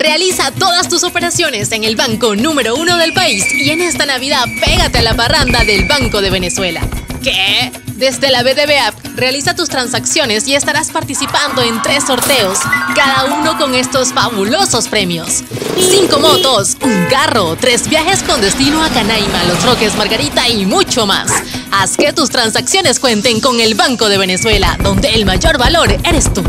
Realiza todas tus operaciones en el banco número uno del país y en esta Navidad pégate a la parranda del Banco de Venezuela. ¿Qué? Desde la BDB App, realiza tus transacciones y estarás participando en tres sorteos, cada uno con estos fabulosos premios. Cinco motos, un carro, tres viajes con destino a Canaima, Los Roques, Margarita y mucho más. Haz que tus transacciones cuenten con el Banco de Venezuela, donde el mayor valor eres tú.